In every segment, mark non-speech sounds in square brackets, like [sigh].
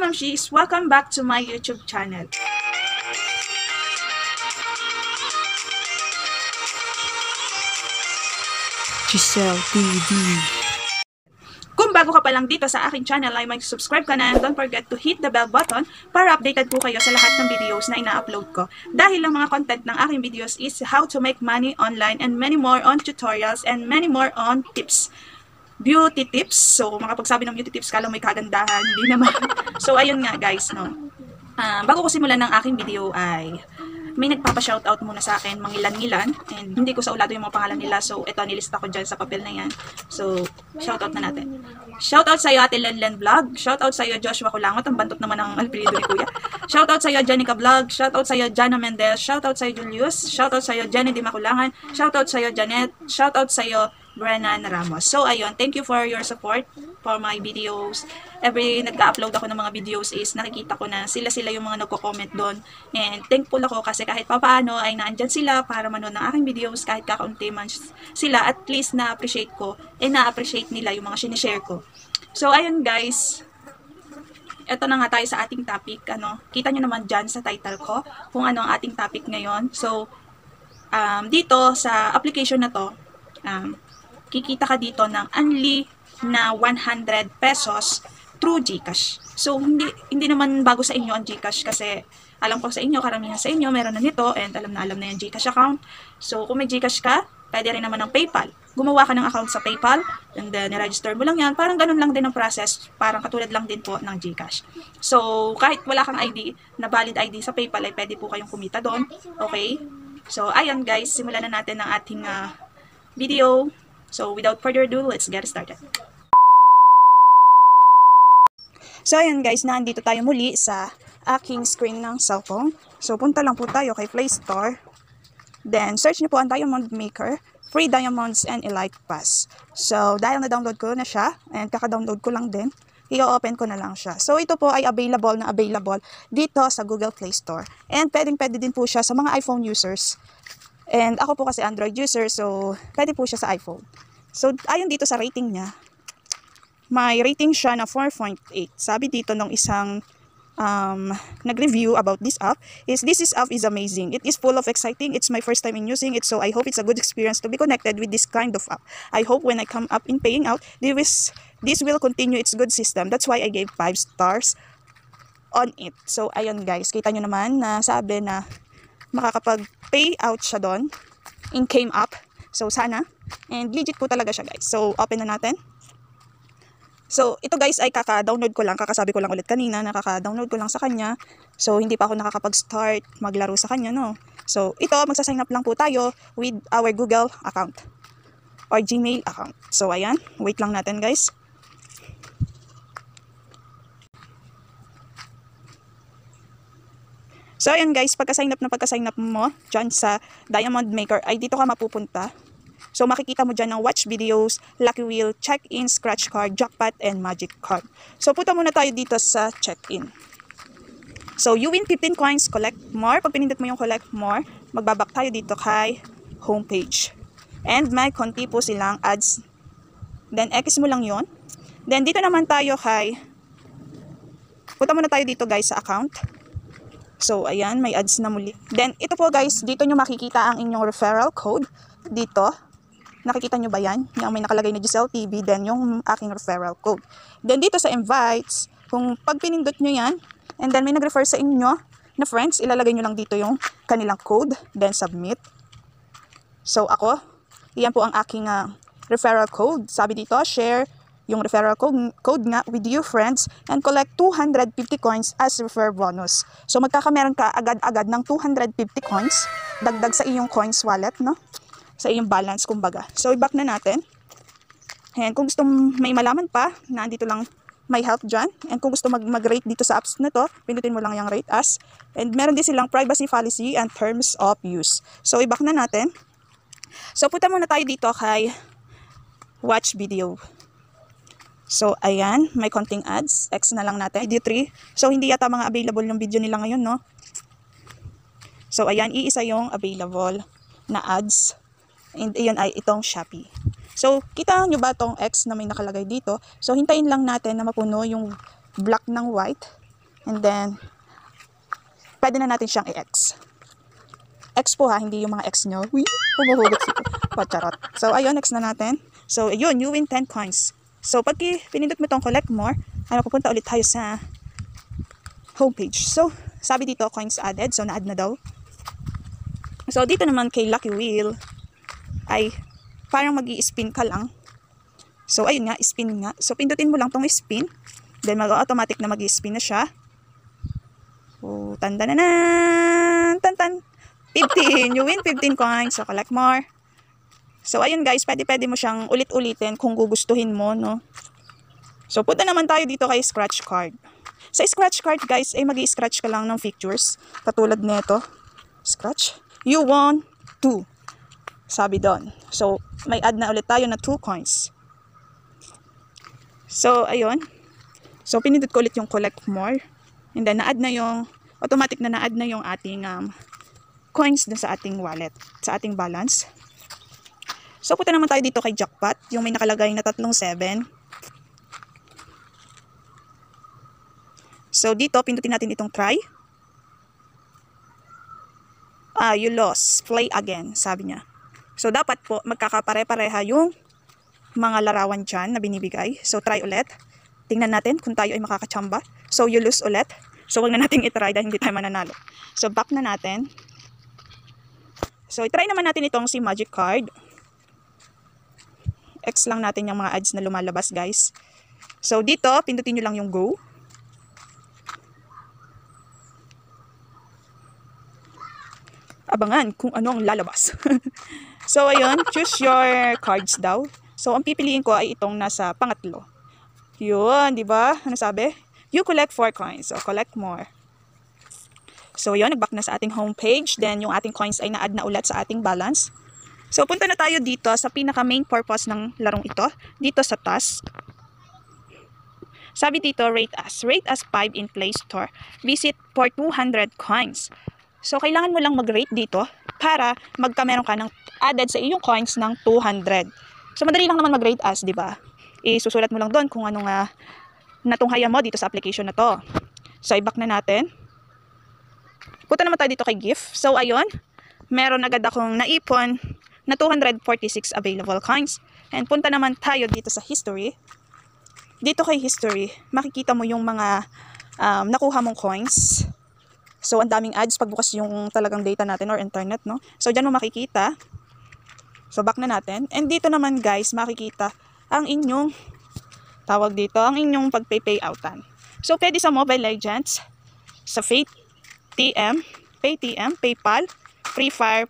Mamshis! Welcome back to my YouTube channel. Giselle TV. Kung bago ka pa lang dito sa aking channel ay mag-subscribe ka na and don't forget to hit the bell button para updated po kayo sa lahat ng videos na ina-upload ko. Dahil ang mga content ng aking videos is how to make money online and many more on tutorials and many more on tips. Beauty tips. So, makapagsabi ng beauty tips, kala may kagandahan. Hindi naman. [laughs] so, ayun nga guys, no. Ah, bago ko simulan ng aking video ay may nagpapa-shoutout muna sa akin, mangilan-ngilan. And hindi ko sa ulado yung mga pangalan nila. So, ito, nilista ko dyan sa papel na yan. So, shoutout na natin. Shoutout sa'yo, Ate Lenlen Vlog. Shoutout sa'yo, Joshua Kulangot. Ang bantot naman ng alpinido ni Kuya. Shoutout sa'yo, Janica Vlog. Shoutout sa'yo, Jana Mendez. Shoutout sa'yo, Julius. Shoutout sa'yo, Jenny Di Makulangan. Shoutout sa'yo, Janet. Shoutout sa'yo, Brennan Ramos. So, ayun. Thank you for your support for my videos. Every nagka-upload ako ng mga videos is nakikita ko na sila-sila yung mga nagko-comment doon. And thankful ako kasi kahit papaano ay naandyan sila para manood ng aking videos kahit kakaunti man sila. At least na-appreciate ko and na-appreciate nila yung mga sinishare ko. So, ayun guys. Ito na nga tayo sa ating topic. Ano, kita nyo naman dyan sa title ko kung ano ang ating topic ngayon. So, um, dito sa application na to, um, kikita ka dito ng only na 100 pesos through GCash. So, hindi, hindi naman bago sa inyo ang GCash kasi alam ko sa inyo, karamihan sa inyo, meron na nito and alam na alam na yung GCash account. So, kung may GCash ka, pwede rin naman ng PayPal. Gumawa ka ng account sa PayPal and then register mo lang yan. Parang ganun lang din ang process. Parang katulad lang din po ng GCash. So, kahit wala kang ID, na valid ID sa PayPal, ay pwede po kayong kumita doon. Okay? So, ayan guys, simulan na natin ang ating uh, video. So, without further ado, let's get started. So, ayan guys, nandito tayo muli sa aking screen ng cellphone. So, punta lang po tayo kay Play Store. Then, search niyo po ang Diamond Maker, Free Diamonds and Elite Pass. So, dahil na-download ko na siya, and kaka-download ko lang din, i-open ko na lang siya. So, ito po ay available na available dito sa Google Play Store. And pwedeng-pwede din po siya sa mga iPhone users. And ako po kasi Android user, so pwede po siya sa iPhone. So, ayon dito sa rating niya, may rating siya na 4.8. Sabi dito ng isang um, nag-review about this app is this is app is amazing. It is full of exciting. It's my first time in using it, so I hope it's a good experience to be connected with this kind of app. I hope when I come up in paying out, this, this will continue its good system. That's why I gave 5 stars on it. So, ayun guys, kita nyo naman na sabi na makakapag-pay out siya doon in came up. So, sana. And legit po talaga siya guys. So, open na natin. So, ito guys ay kaka-download ko lang. Kakasabi ko lang ulit kanina, nakaka-download ko lang sa kanya. So, hindi pa ako nakakapag-start maglaro sa kanya, no? So, ito, magsa-sign up lang po tayo with our Google account or Gmail account. So, ayan. Wait lang natin guys. So, ayan guys, pagka-sign up na pagka-sign up mo dyan sa Diamond Maker, ay dito ka mapupunta. So, makikita mo dyan ng watch videos, lucky wheel, check-in, scratch card, jackpot, and magic card. So, punta muna tayo dito sa check-in. So, you win 15 coins, collect more. Pag pinindot mo yung collect more, magbabak tayo dito kay homepage. And may konti po silang ads. Then, X mo lang yon. Then, dito naman tayo kay... Punta muna tayo dito guys sa account. So, ayan, may ads na muli. Then, ito po guys, dito nyo makikita ang inyong referral code. Dito. Nakikita nyo ba yan? Yung may nakalagay na Giselle TV, then yung aking referral code. Then, dito sa invites, kung pag pinindot nyo yan, and then may nag-refer sa inyo na friends, ilalagay nyo lang dito yung kanilang code, then submit. So, ako, iyan po ang aking uh, referral code. Sabi dito, share yung referral code, code nga with your friends and collect 250 coins as refer bonus. So magkakameron ka agad-agad ng 250 coins, dagdag sa iyong coins wallet, no? Sa iyong balance, kumbaga. So i-back na natin. And kung gusto may malaman pa, nandito lang may help dyan. And kung gusto mag- mag-rate dito sa apps na to, pindutin mo lang yung rate as. And meron din silang privacy policy and terms of use. So i-back na natin. So punta muna tayo dito kay watch video. So, ayan, may konting ads. X na lang natin. Video 3. So, hindi yata mga available yung video nila ngayon, no? So, ayan, iisa yung available na ads. And iyon ay itong Shopee. So, kita nyo ba tong X na may nakalagay dito? So, hintayin lang natin na mapuno yung black ng white. And then, pwede na natin siyang i-X. X po ha, hindi yung mga X nyo. Uy, humuhugot si [laughs] Pacharot. So, ayun, next na natin. So, ayun, you win 10 coins. So, pag pinindot mo itong collect more, ano, pupunta ulit tayo sa homepage. So, sabi dito, coins added. So, na-add na daw. So, dito naman kay Lucky Wheel, ay parang mag spin ka lang. So, ayun nga, spin nga. So, pindutin mo lang tong spin. Then, mag-automatic na mag spin na siya. Oh, tanda na Tan tan. 15. You win 15 coins. So, collect more. So, ayun guys, pwede-pwede mo siyang ulit-ulitin kung gugustuhin mo, no? So, punta naman tayo dito kay scratch card. Sa scratch card, guys, ay mag scratch ka lang ng pictures. Katulad nito. Scratch. You won 2. Sabi doon. So, may add na ulit tayo na 2 coins. So, ayun. So, pinindot ko ulit yung collect more. And then, na-add na yung, automatic na na-add na yung ating um, coins dun sa ating wallet, sa ating balance. So, punta naman tayo dito kay jackpot, yung may nakalagay na tatlong 7. So, dito, pindutin natin itong try. Ah, you lost. Play again, sabi niya. So, dapat po, magkakapare-pareha yung mga larawan dyan na binibigay. So, try ulit. Tingnan natin kung tayo ay makakachamba. So, you lose ulit. So, wag na natin itry dahil hindi tayo mananalo. So, back na natin. So, itry naman natin itong si Magic Card. X lang natin yung mga ads na lumalabas, guys. So, dito, pindutin nyo lang yung go. Abangan kung ano ang lalabas. [laughs] so, ayun, choose your cards daw. So, ang pipiliin ko ay itong nasa pangatlo. Yun, di ba? Ano sabi? You collect 4 coins. So, collect more. So, yun, nag-back na sa ating homepage. Then, yung ating coins ay na-add na ulit sa ating balance. So, punta na tayo dito sa pinaka-main purpose ng larong ito. Dito sa task. Sabi dito, rate us. Rate us 5 in Play Store. Visit for 200 coins. So, kailangan mo lang mag-rate dito para magkameron ka ng added sa iyong coins ng 200. So, madali lang naman mag-rate us, di ba? Isusulat mo lang doon kung anong uh, natunghayan mo dito sa application na to. So, i-back na natin. Punta naman tayo dito kay GIF. So, ayun. Meron agad akong naipon na 246 available coins. And punta naman tayo dito sa history. Dito kay history, makikita mo yung mga um, nakuha mong coins. So, ang daming ads pagbukas yung talagang data natin or internet, no? So, dyan mo makikita. So, back na natin. And dito naman, guys, makikita ang inyong, tawag dito, ang inyong pagpay-payoutan. So, pwede sa Mobile Legends, sa Fate, TM, PayTM, PayPal, Free Fire,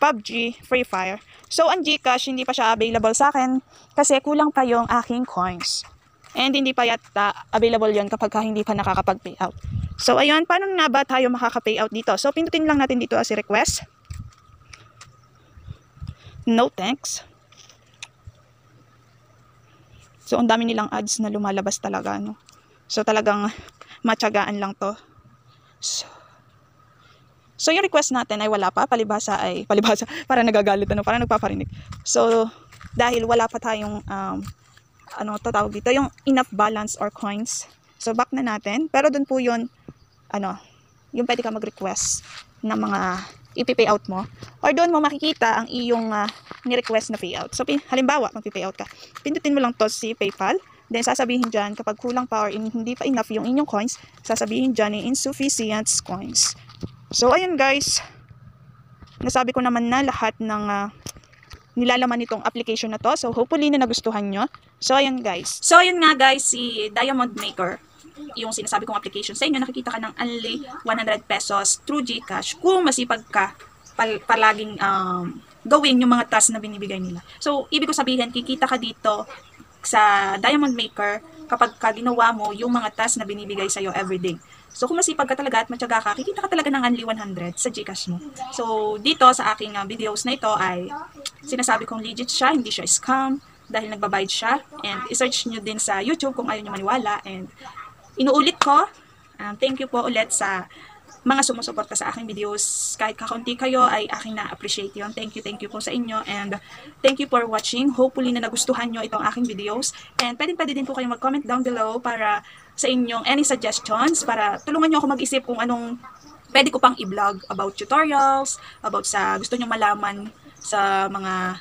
PUBG, Free Fire. So, ang Gcash, hindi pa siya available sa akin kasi kulang pa yung aking coins. And hindi pa yata available yon kapag ka hindi pa nakakapag-payout. So, ayun, paano nga ba tayo makaka-payout dito? So, pindutin lang natin dito as request. No thanks. So, ang dami nilang ads na lumalabas talaga, no? So, talagang matyagaan lang to. So, so yung request natin ay wala pa. Palibasa ay, [laughs] palibasa, para nagagalit, ano, para nagpaparinig. So, dahil wala pa tayong, um, ano, tatawag dito, yung enough balance or coins. So, back na natin. Pero dun po yun, ano, yung pwede ka mag-request ng mga ipi-payout mo. Or doon mo makikita ang iyong uh, ni-request na payout. So, halimbawa, mag-payout ka. Pindutin mo lang to si PayPal. Then, sasabihin dyan, kapag kulang pa or in, hindi pa enough yung inyong coins, sasabihin dyan ni insufficient coins. So, ayun guys. Nasabi ko naman na lahat ng uh, nilalaman nitong application na to. So, hopefully na nagustuhan nyo. So, ayun guys. So, ayun nga guys, si Diamond Maker yung sinasabi kong application sa inyo, nakikita ka ng only 100 pesos through GCash kung masipag ka pal- palaging um, gawin yung mga tasks na binibigay nila. So, ibig ko sabihin, kikita ka dito sa Diamond Maker kapag ka ginawa mo yung mga tasks na binibigay sa'yo everyday. So, kung masipag ka talaga at matyaga ka, kikita ka talaga ng only 100 sa Gcash mo. So, dito sa aking uh, videos na ito ay sinasabi kong legit siya, hindi siya scam dahil nagbabayad siya. And isearch nyo din sa YouTube kung ayaw nyo maniwala. And inuulit ko, um, thank you po ulit sa mga sumusuporta sa aking videos. Kahit kakaunti kayo ay aking na-appreciate yon. Thank you, thank you po sa inyo. And thank you for watching. Hopefully na nagustuhan nyo itong aking videos. And pwede pwede din po kayo mag-comment down below para sa inyong any suggestions para tulungan nyo ako mag-isip kung anong pwede ko pang i-vlog about tutorials, about sa gusto nyo malaman sa mga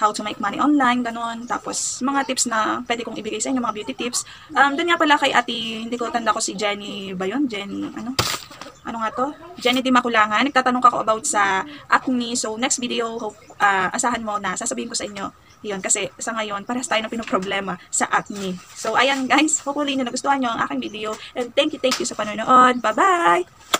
how to make money online, ganon. Tapos, mga tips na pwede kong ibigay sa inyo, mga beauty tips. Um, doon nga pala kay ate, hindi ko tanda ko si Jenny ba yun? Jenny, ano? Ano nga to? Jenny Di Makulangan. Nagtatanong ako about sa acne. So, next video, hope, ah, asahan mo na sasabihin ko sa inyo yun. Kasi sa ngayon, parehas tayo na pinoproblema sa acne. So, ayan guys. Hopefully nyo nagustuhan nyo ang aking video. And thank you, thank you sa panonood. Bye-bye!